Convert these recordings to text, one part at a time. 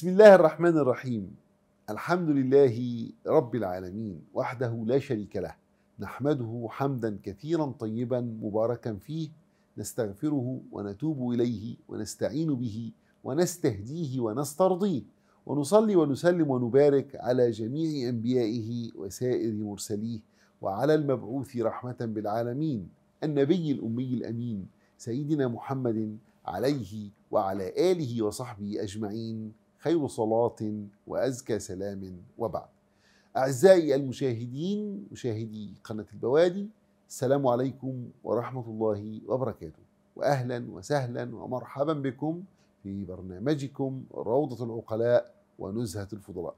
بسم الله الرحمن الرحيم. الحمد لله رب العالمين وحده لا شريك له. نحمده حمدا كثيرا طيبا مباركا فيه نستغفره ونتوب إليه ونستعين به ونستهديه ونسترضيه. ونصلي ونسلم ونبارك على جميع أنبيائه وسائر مرسليه وعلى المبعوث رحمة بالعالمين. النبي الأمي الأمين سيدنا محمد عليه وعلى آله وصحبه أجمعين. خير صلاة وأزكى سلام وبعد. أعزائي المشاهدين مشاهدي قناة البوادي السلام عليكم ورحمة الله وبركاته. واهلا وسهلا ومرحبا بكم في برنامجكم روضة العقلاء ونزهة الفضلاء.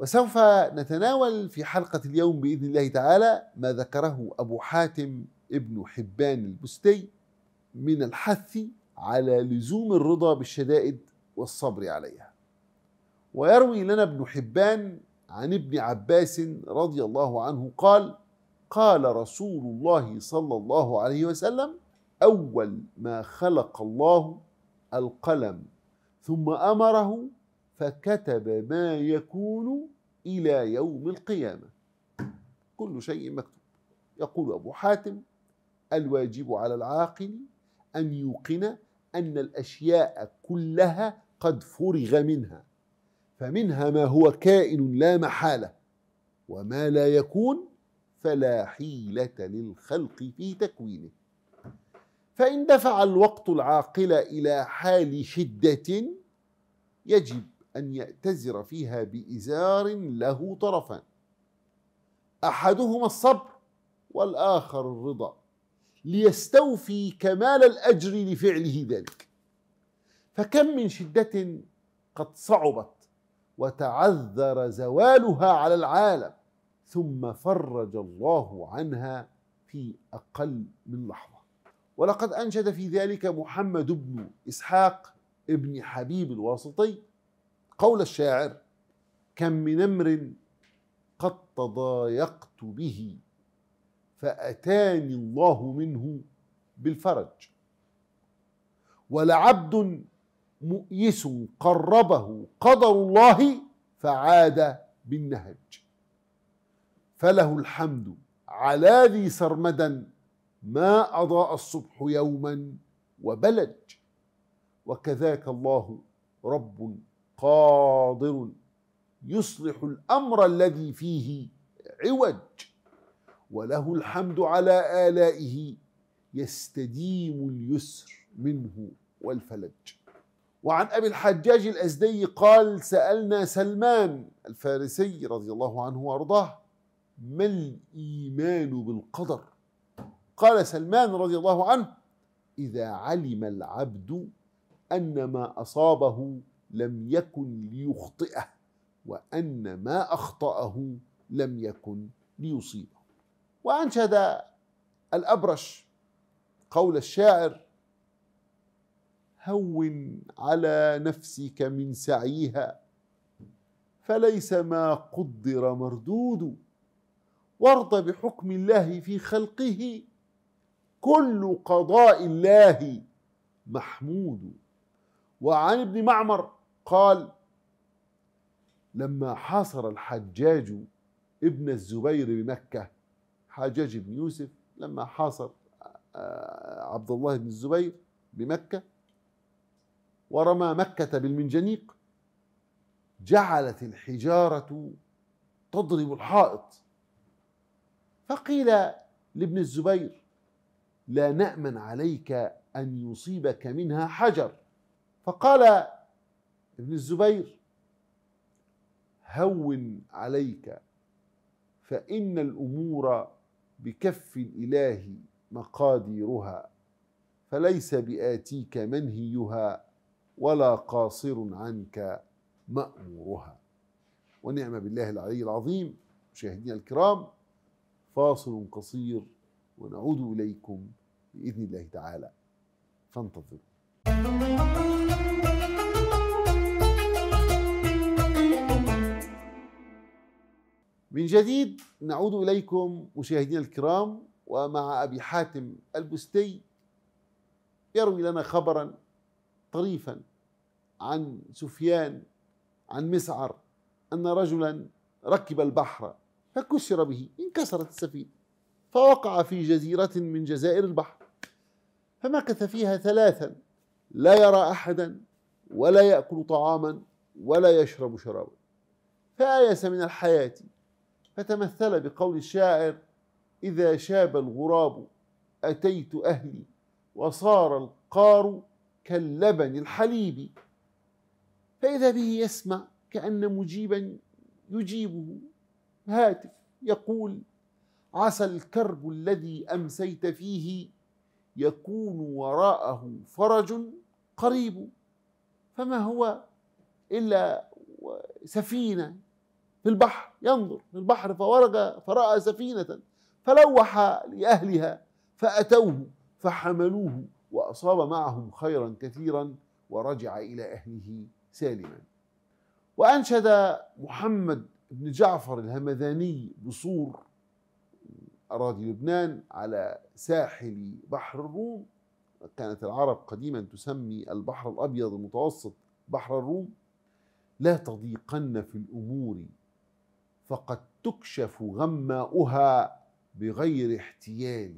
وسوف نتناول في حلقة اليوم بإذن الله تعالى ما ذكره أبو حاتم ابن حبان البستي من الحث على لزوم الرضا بالشدائد والصبر عليها. ويروي لنا ابن حبان عن ابن عباس رضي الله عنه قال قال رسول الله صلى الله عليه وسلم أول ما خلق الله القلم ثم أمره فكتب ما يكون إلى يوم القيامة. كل شيء مكتوب. يقول أبو حاتم الواجب على العاقل أن يوقن أن الأشياء كلها قد فرغ منها. فمنها ما هو كائن لا محالة وما لا يكون فلا حيلة للخلق في تكوينه. فإن دفع الوقت العاقل إلى حال شدة يجب أن يأتزر فيها بإزار له طرفان. أحدهما الصبر والآخر الرضا ليستوفي كمال الأجر لفعله ذلك. فكم من شدة قد صعبت وتعذر زوالها على العالم. ثم فرج الله عنها في أقل من لحظة. ولقد أنشد في ذلك محمد بن إسحاق ابن حبيب الواسطي قول الشاعر كم من أمر قد تضايقت به فأتاني الله منه بالفرج. ولعبد مؤيس قربه قدر الله فعاد بالنهج. فله الحمد على ذي سرمدا ما أضاء الصبح يوما وبلج. وكذاك الله رب قادر يصلح الأمر الذي فيه عوج. وله الحمد على آلائه يستديم اليسر منه والفلج. وعن أبي الحجاج الأزدي قال سألنا سلمان الفارسي رضي الله عنه وأرضاه ما الإيمان بالقدر؟ قال سلمان رضي الله عنه إذا علم العبد أن ما أصابه لم يكن ليخطئه وأن ما أخطأه لم يكن ليصيبه. وأنشد الأبرش قول الشاعر هون على نفسك من سعيها. فليس ما قدر مردود وارض بحكم الله في خلقه. كل قضاء الله محمود. وعن ابن معمر قال لما حاصر الحجاج ابن الزبير بمكة حجاج بن يوسف لما حاصر عبد الله بن الزبير بمكة ورمى مكة بالمنجنيق جعلت الحجارة تضرب الحائط. فقيل لابن الزبير لا نأمن عليك أن يصيبك منها حجر. فقال ابن الزبير هون عليك فإن الأمور بكف الإله مقاديرها فليس بآتيك منهيها ولا قاصر عنك مأمورها. ونعم بالله العلي العظيم. مشاهدينا الكرام فاصل قصير ونعود إليكم بإذن الله تعالى. فانتظروا. من جديد نعود إليكم مشاهدينا الكرام ومع أبي حاتم البستي يروي لنا خبرا طريفا عن سفيان عن مسعر أن رجلا ركب البحر فكسر به انكسرت السفينة فوقع في جزيرة من جزائر البحر. فمكث فيها ثلاثا لا يرى أحدا ولا يأكل طعاما ولا يشرب شرابا. فآيس من الحياة فتمثل بقول الشاعر إذا شاب الغراب أتيت أهلي وصار القار كاللبن الحليب. فإذا به يسمع كأن مجيبا يجيبه. هاتف يقول عسى الكرب الذي أمسيت فيه يكون وراءه فرج قريب. فما هو إلا سفينة في البحر ينظر في البحر فورق فرأى سفينة فلوح لأهلها فأتوه فحملوه وأصاب معهم خيرا كثيرا ورجع إلى أهله سالما. وأنشد محمد بن جعفر الهمذاني بصور أراضي لبنان على ساحل بحر الروم. كانت العرب قديما تسمي البحر الأبيض المتوسط بحر الروم. لا تضيقن في الأمور فقد تكشف غماؤها بغير احتيال.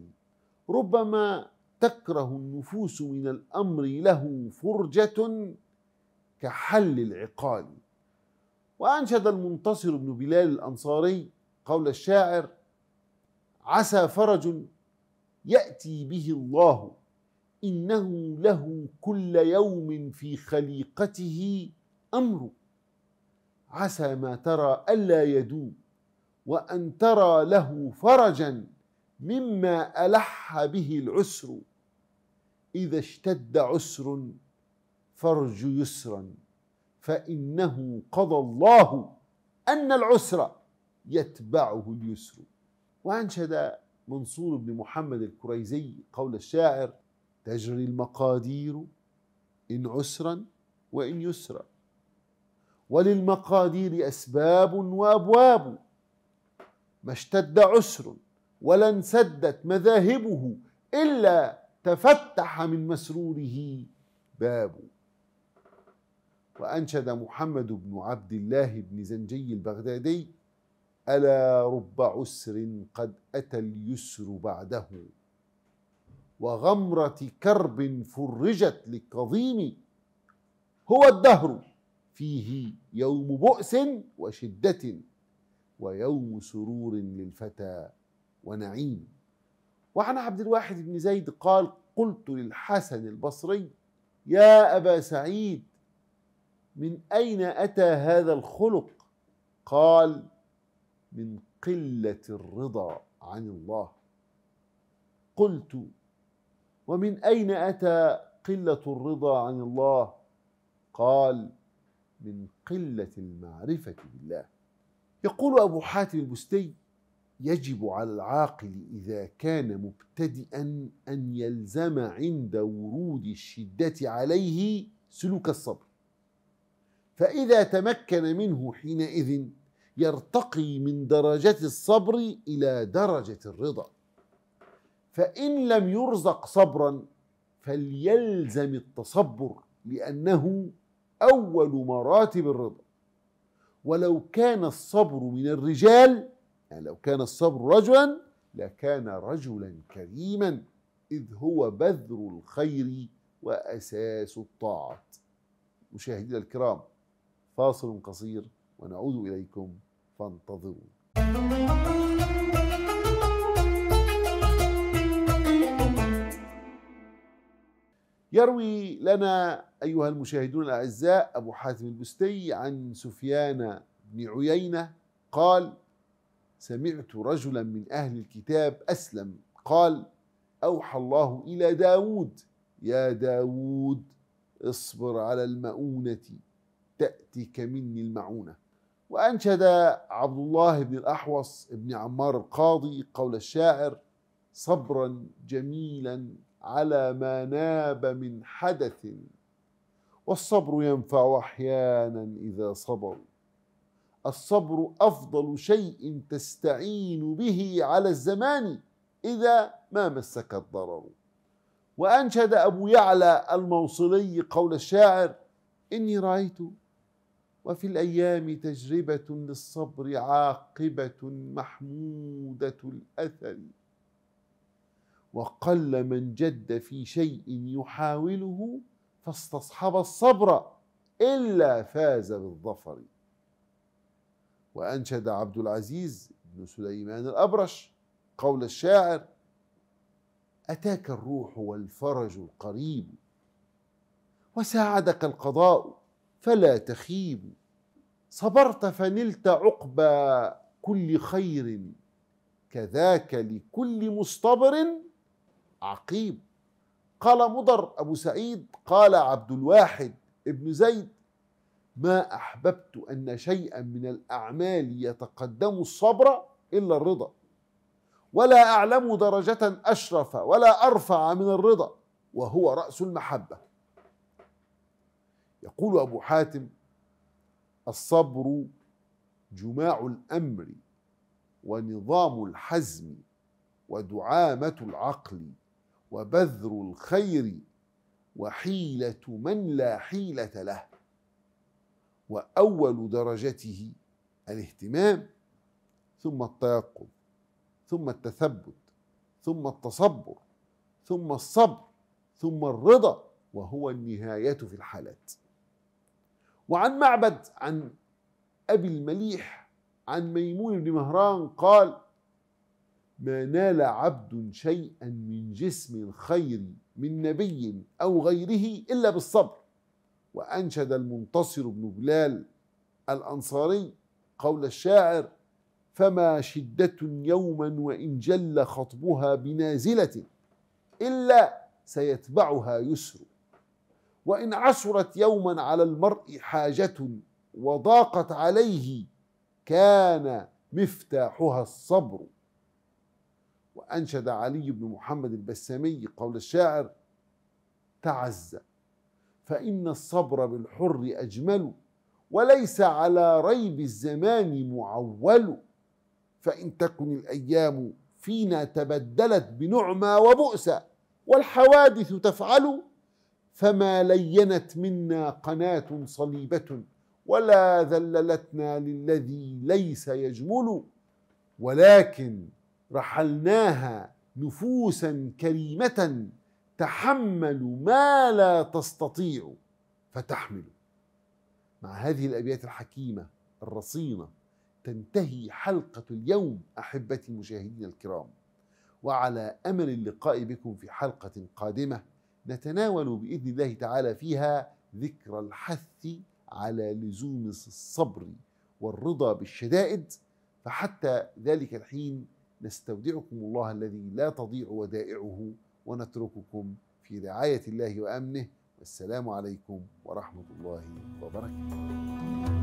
ربما تكره النفوس من الأمر له فرجة كحل العقال. وأنشد المنتصر بن بلال الأنصاري قول الشاعر عسى فرج يأتي به الله إنه له كل يوم في خليقته أمر. عسى ما ترى ألا يدوم وأن ترى له فرجا مما ألح به العسر. إذا اشتد عسر فرج يسرا. فإنه قضى الله أن العسر يتبعه اليسر. وانشد منصور بن محمد الكريزي قول الشاعر تجري المقادير إن عسرا وإن يسرا. وللمقادير أسباب وأبواب. ما اشتد عسر ولا انسدت مذاهبه إلا تفتح من مسروره باب. وأنشد محمد بن عبد الله بن زنجي البغدادي ألا رب عسر قد أتى اليسر بعده وغمرة كرب فرجت للكظيم هو الدهر فيه يوم بؤس وشدة ويوم سرور للفتى ونعيم. وعن عبد الواحد بن زيد قال قلت للحسن البصري يا أبا سعيد من أين أتى هذا الخلق؟ قال من قلة الرضا عن الله. قلت ومن أين أتى قلة الرضا عن الله؟ قال من قلة المعرفة بالله. يقول أبو حاتم البستي يجب على العاقل إذا كان مبتدئا أن يلزم عند ورود الشدة عليه سلوك الصبر. فإذا تمكن منه حينئذ يرتقي من درجة الصبر إلى درجة الرضا. فإن لم يرزق صبرا فليلزم التصبر لأنه أول مراتب الرضا. ولو كان الصبر من الرجال يعني لو كان الصبر رجلا لكان رجلا كريما إذ هو بذر الخير وأساس الطاعات مشاهدينا الكرام فاصل قصير ونعود إليكم فانتظروا. يروي لنا أيها المشاهدون الأعزاء أبو حاتم البستي عن سفيان بن عيينة قال سمعت رجلا من أهل الكتاب أسلم قال أوحى الله إلى داود يا داود اصبر على المؤونة تأتيك مني المعونة. وأنشد عبد الله بن الأحوص بن عمار القاضي قول الشاعر صبرا جميلا على ما ناب من حدث والصبر ينفع أحيانا إذا صبروا. الصبر أفضل شيء تستعين به على الزمان إذا ما مسك الضرر. وأنشد أبو يعلى الموصلي قول الشاعر إني رأيت وفي الأيام تجربة للصبر عاقبة محمودة الأثر. وقل من جد في شيء يحاوله فاستصحب الصبر إلا فاز بالظفر. وأنشد عبد العزيز بن سليمان الأبرش قول الشاعر أتاك الروح والفرج القريب وساعدك القضاء فلا تخيب. صبرت فنلت عقبى كل خير كذاك لكل مصطبر عقيب. قال مضر أبو سعيد قال عبد الواحد ابن زيد ما أحببت أن شيئا من الأعمال يتقدم الصبر إلا الرضا. ولا أعلم درجة أشرف ولا أرفع من الرضا وهو رأس المحبة. يقول أبو حاتم الصبر جماع الأمر ونظام الحزم ودعامة العقل وبذر الخير وحيلة من لا حيلة له. وأول درجته الاهتمام ثم التيقظ ثم التثبت ثم التصبر ثم الصبر ثم الرضا وهو النهاية في الحالات. وعن معبد عن أبي المليح عن ميمون بن مهران قال ما نال عبد شيئا من جسم خير من نبي أو غيره إلا بالصبر. وأنشد المنتصر بن بلال الأنصاري قول الشاعر فما شدة يوما وإن جل خطبها بنازلة إلا سيتبعها يسر وإن عسرت يوما على المرء حاجة وضاقت عليه كان مفتاحها الصبر. وأنشد علي بن محمد البسامي قول الشاعر تعز فإن الصبر بالحر أجمل وليس على ريب الزمان معول. فإن تكن الأيام فينا تبدلت بنعمى وبؤسا والحوادث تفعل. فما لينت منا قناة صليبة ولا ذللتنا للذي ليس يجمل. ولكن رحلناها نفوسا كريمة. تحمل ما لا تستطيع فتحمل مع هذه الأبيات الحكيمة الرصينة تنتهي حلقة اليوم أحبتي المشاهدين الكرام. وعلى أمل اللقاء بكم في حلقة قادمة نتناول بإذن الله تعالى فيها ذكر الحث على لزوم الصبر والرضا بالشدائد. فحتى ذلك الحين نستودعكم الله الذي لا تضيع ودائعه ونترككم في رعاية الله وأمنه والسلام عليكم ورحمة الله وبركاته.